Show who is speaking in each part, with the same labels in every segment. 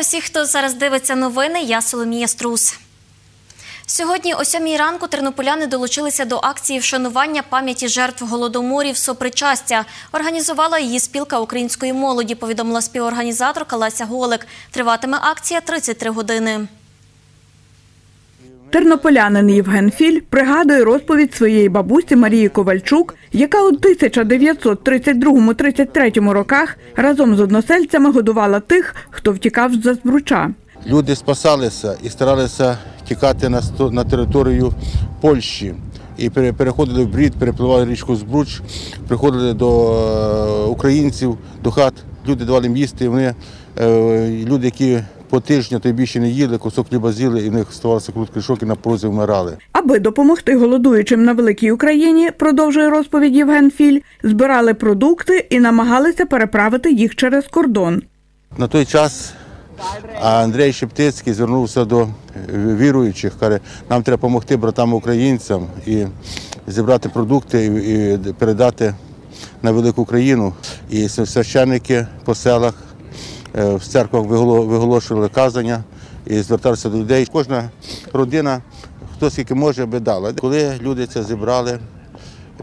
Speaker 1: Вітаю всіх, хто зараз дивиться новини. Я Соломія Струс. Сьогодні о сьомій ранку тернополяни долучилися до акції вшанування пам'яті жертв голодоморів «Сопричастя». Організувала її спілка української молоді, повідомила співорганізаторка Леся Голик. Триватиме акція 33 години.
Speaker 2: Тернополянин Євген Філь пригадує розповідь своєї бабусі Марії Ковальчук, яка у 1932-33 роках разом з односельцями годувала тих, хто втікав з Збруча.
Speaker 3: Люди спасалися і старалися тікати на, на територію Польщі. І пере- переходили в брід, перепливали річку Збруч, приходили до е, українців, до хат. Люди давали їм їсти. Вони, е, люди, які по тижню то й більше не їли, кусок хліба з'їли, і в них ставалося короткий шок і на порозі вмирали.
Speaker 2: Аби допомогти голодуючим на великій Україні, продовжує розповідь Євген Філь, збирали продукти і намагалися переправити їх через кордон.
Speaker 3: На той час Андрій Шептицький звернувся до е, віруючих, каже, нам треба допомогти братам українцям і зібрати продукти і, передати на велику Україну. І священники по селах в церквах виголошували казання і зверталися до людей. Кожна родина, хто скільки може, би дала. Коли люди це зібрали,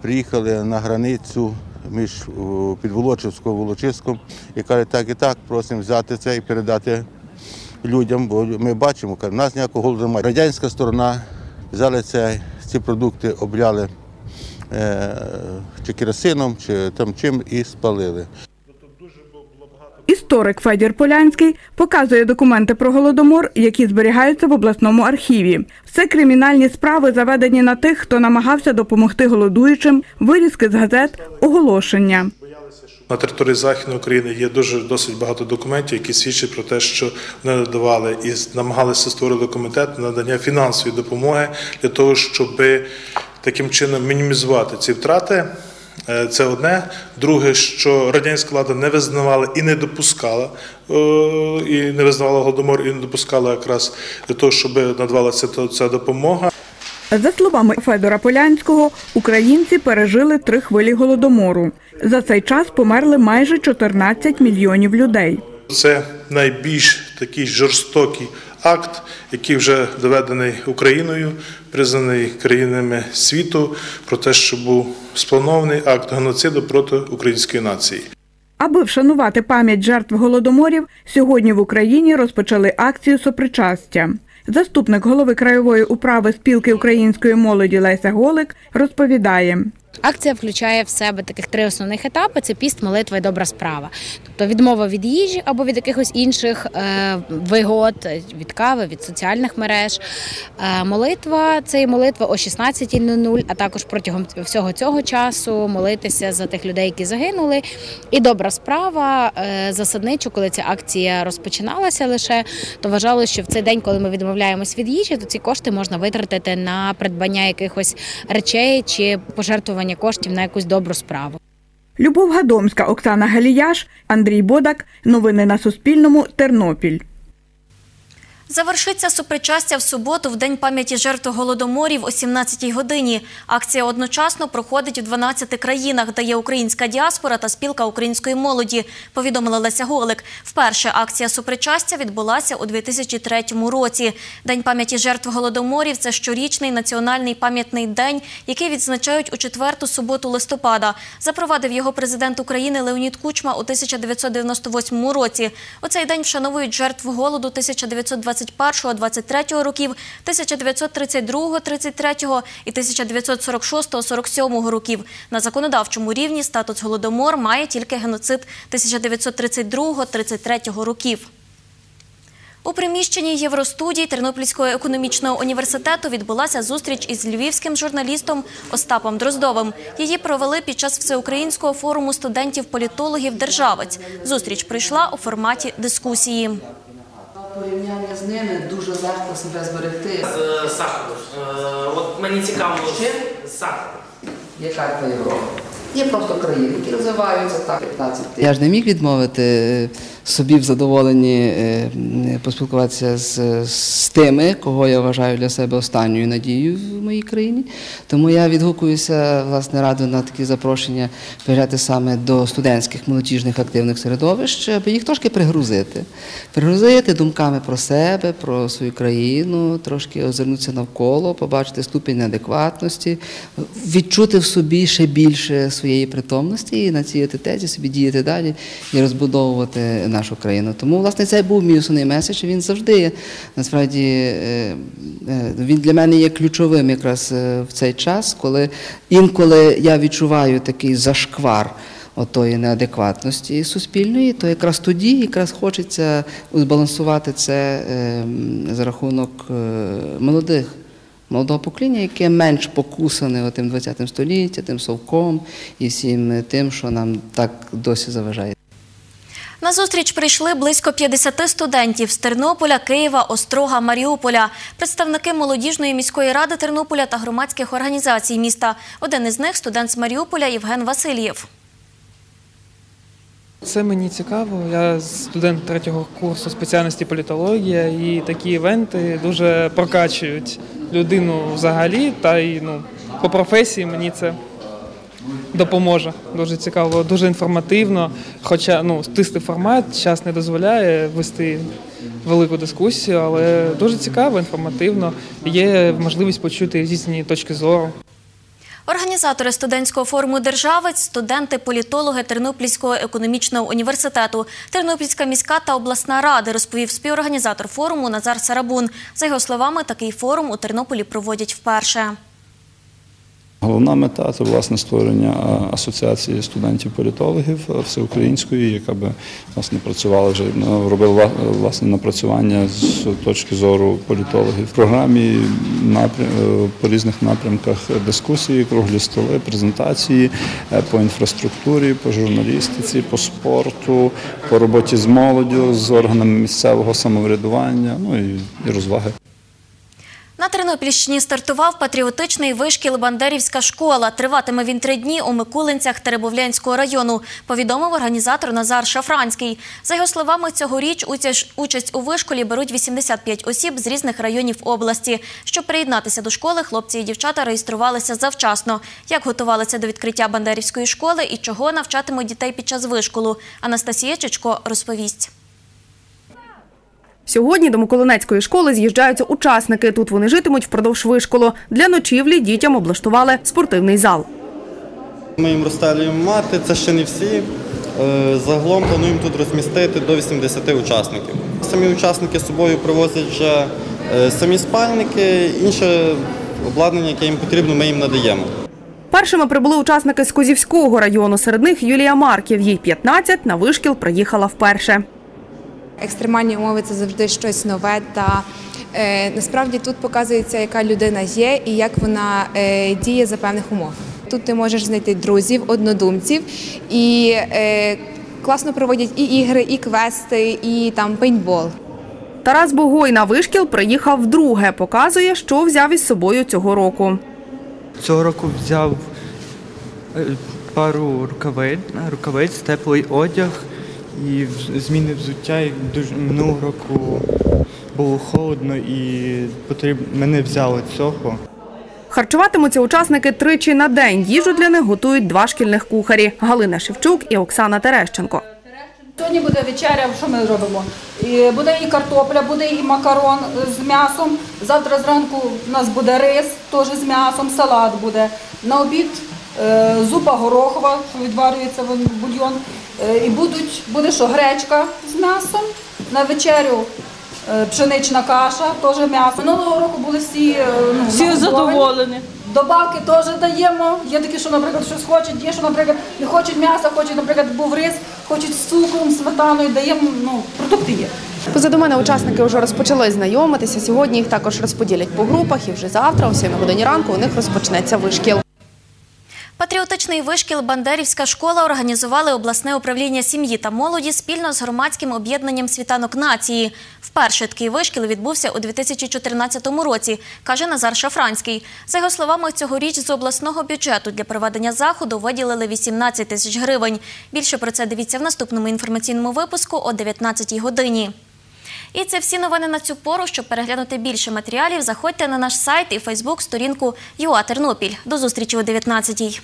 Speaker 3: приїхали на границю між о, Підволочівською і Волочиськом і каже, так і так, просимо взяти це і передати людям, бо ми бачимо, каже, нас ніякого голоду немає. Радянська сторона взяли це, ці продукти, обляли е, чи керосином, чи там чим і спалили.
Speaker 2: Історик Федір Полянський показує документи про голодомор, які зберігаються в обласному архіві. Все кримінальні справи заведені на тих, хто намагався допомогти голодуючим, вирізки з газет, оголошення.
Speaker 4: На території Західної України є дуже досить багато документів, які свідчать про те, що вони надавали і намагалися створити комітет надання фінансової допомоги для того, щоб таким чином мінімізувати ці втрати. Е, Це одне. Друге, що радянська влада не визнавала і не допускала, е, і не визнавала голодомор, і не допускала якраз для того, щоб надавалася ця допомога.
Speaker 2: За словами Федора Полянського, українці пережили три хвилі голодомору. За цей час померли майже 14 мільйонів людей.
Speaker 4: Це найбільш такий жорстокий акт, який вже доведений Україною, признаний країнами світу, про те, що був спланований акт геноциду проти української нації.
Speaker 2: Аби вшанувати пам'ять жертв голодоморів, сьогодні в Україні розпочали акцію сопричастя. Заступник голови краєвої управи спілки української молоді Леся Голик розповідає.
Speaker 5: Акція включає в себе таких три основних етапи: це піст, молитва і добра справа. Тобто відмова від їжі або від якихось інших е, вигод, від кави, від соціальних мереж. Е, молитва це і молитва о 16.00, а також протягом всього цього часу молитися за тих людей, які загинули. І добра справа е, засадничо, коли ця акція розпочиналася лише, то вважалося, що в цей день, коли ми відмовляємось від їжі, то ці кошти можна витратити на придбання якихось речей чи пожертвування коштів на якусь добру справу.
Speaker 2: Любов Гадомська, Оксана Галіяш, Андрій Бодак. Новини на Суспільному. Тернопіль.
Speaker 1: Завершиться супричастя в суботу в День пам'яті жертв голодоморів о 17-й годині. Акція одночасно проходить у 12 країнах, де є українська діаспора та спілка української молоді, повідомила Леся Голик. Вперше акція супричастя відбулася у 2003 році. День пам'яті жертв голодоморів – це щорічний національний пам'ятний день, який відзначають у четверту суботу листопада. Запровадив його президент України Леонід Кучма у 1998 році. У цей день вшановують жертв голоду 1921-23 років, 1932-33 і 1946-47 років. На законодавчому рівні статус голодомор має тільки геноцид 1932-33 років. У приміщенні Євростудії Тернопільського економічного університету відбулася зустріч із львівським журналістом Остапом Дроздовим. Її провели під час всеукраїнського форуму студентів-політологів «Державець». Зустріч пройшла у форматі дискусії.
Speaker 6: Порівняння з ними дуже легко себе зберегти.
Speaker 7: З сахару. Е, От мені цікаво, з сахару.
Speaker 6: Є карта Європи. Є просто країни, які розвиваються так 15 тисяч.
Speaker 8: Я ж не міг відмовити собі в задоволенні е, поспілкуватися з, з тими, кого я вважаю для себе останньою надією в моїй країні. Тому я відгукуюся власне радо на такі запрошення приїжджати саме до студентських молодіжних активних середовищ, аби їх трошки пригрузити. Пригрузити думками про себе, про свою країну, трошки озирнутися навколо, побачити ступінь неадекватності, відчути в собі ще більше своєї притомності і на цій тезі собі діяти далі і розбудовувати нашу країну. Тому, власне, це був мій основний меседж. Він завжди є, насправді е, е, він для мене є ключовим якраз е, в цей час, коли інколи я відчуваю такий зашквар отої неадекватності суспільної, то якраз тоді якраз хочеться збалансувати це за рахунок молодих. Молодого покоління, яке менш покусане тим 20 століттям, тим совком і всім тим, що нам так досі заважає.
Speaker 1: На зустріч прийшли близько 50 студентів з Тернополя, Києва, Острога, Маріуполя, представники молодіжної міської ради Тернополя та громадських організацій міста. Один із них студент з Маріуполя Євген Васильєв.
Speaker 9: Це мені цікаво. Я студент третього курсу спеціальності політологія, і такі івенти дуже прокачують людину взагалі, та й ну, по професії мені це допоможе. Дуже цікаво, дуже інформативно. Хоча ну, стислий формат час не дозволяє вести велику дискусію, але дуже цікаво, інформативно. Є можливість почути різні точки зору.
Speaker 1: Організатори студентського форуму Державець, студенти, політологи Тернопільського економічного університету, Тернопільська міська та обласна ради, розповів співорганізатор форуму Назар Сарабун. За його словами, такий форум у Тернополі проводять вперше.
Speaker 10: Головна мета це власне створення асоціації студентів-політологів всеукраїнської, яка би власне працювала вже ну, робила власне напрацювання з точки зору політологів. В програмі е, по різних напрямках дискусії, круглі столи, презентації е, по інфраструктурі, по журналістиці, по спорту, по роботі з молоддю, з органами місцевого самоврядування, ну і розваги.
Speaker 1: На Тернопільщині стартував патріотичний вишкіл Бандерівська школа. Триватиме він три дні у Микулинцях Теребовлянського району, повідомив організатор Назар Шафранський. За його словами, цьогоріч участь у вишколі беруть 85 осіб з різних районів області. Щоб приєднатися до школи, хлопці і дівчата реєструвалися завчасно. Як готувалися до відкриття Бандерівської школи і чого навчатимуть дітей під час вишколу, Анастасія Чичко розповість.
Speaker 11: Сьогодні до Миколинецької школи з'їжджаються учасники. Тут вони житимуть впродовж вишколу. Для ночівлі дітям облаштували спортивний зал.
Speaker 12: Ми їм розстелюємо мати, це ще не всі. Е, Загалом плануємо тут розмістити до 80 учасників. Самі учасники з собою привозять вже е, самі спальники, інше обладнання, яке їм потрібно, ми їм надаємо.
Speaker 11: Першими прибули учасники з Козівського району. Серед них Юлія Марків. Їй 15, на вишкіл приїхала вперше.
Speaker 13: Екстремальні умови це завжди щось нове. Та е, насправді тут показується, яка людина є і як вона е, діє за певних умов. Тут ти можеш знайти друзів, однодумців і е, класно проводять і ігри, і квести, і там пейнтбол.
Speaker 11: Тарас Богой на вишкіл приїхав вдруге. Показує, що взяв із собою цього року.
Speaker 14: Цього року взяв е, пару рукавиць, рукавиць, теплий одяг і в- зміни взуття. І дуже минулого року було холодно і потріб... мене взяли цього.
Speaker 11: Харчуватимуться учасники тричі на день. Їжу для них готують два шкільних кухарі – Галина Шевчук і Оксана Терещенко.
Speaker 15: Сьогодні буде вечеря, що ми робимо? І буде і картопля, буде і макарон з м'ясом. Завтра зранку у нас буде рис, теж з м'ясом, салат буде. На обід е, зупа горохова, що відварюється вон бульйон. Е, і будуть, буде що гречка з м'ясом. На вечерю е, пшенична каша, теж м'ясо. Минулого року були всі, е, ну,
Speaker 16: Всі задоволені.
Speaker 15: Добавки теж даємо. Є такі, що, наприклад, щось хочуть, є, що, наприклад, не хочуть м'яса, хочуть, наприклад, був рис, хочуть з цукром, сметаною, даємо, ну, продукти є.
Speaker 11: Позаду мене учасники вже розпочали знайомитися. Сьогодні їх також розподілять по групах і вже завтра, о 7 годині ранку, у них розпочнеться вишкіл.
Speaker 1: Патріотичний вишкіл Бандерівська школа організували обласне управління сім'ї та молоді спільно з громадським об'єднанням Світанок нації. Вперше такий вишкіл відбувся у 2014 році, каже Назар Шафранський. За його словами, цьогоріч з обласного бюджету для проведення заходу виділили 18 тисяч гривень. Більше про це дивіться в наступному інформаційному випуску о 19 годині. І це всі новини на цю пору. Щоб переглянути більше матеріалів, заходьте на наш сайт і Фейсбук сторінку ЮА Тернопіль. До зустрічі о 19-й.